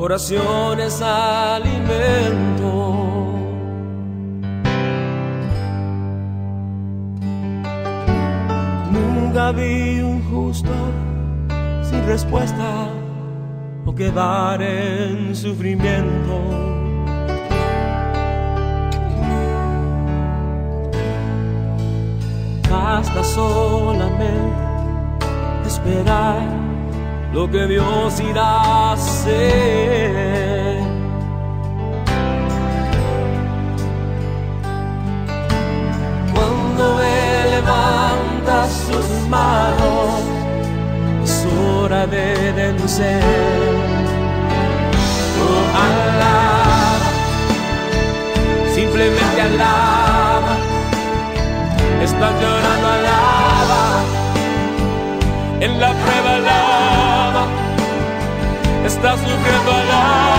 oraciones alimento. Nunca vi un justo sin respuesta o quedar en sufrimiento. Basta solamente esperar lo que Dios irá a hacer. Hora de vencer. Oh, alaba, simplemente alaba, está llorando, alaba, en la prueba alaba, está sufriendo, alaba.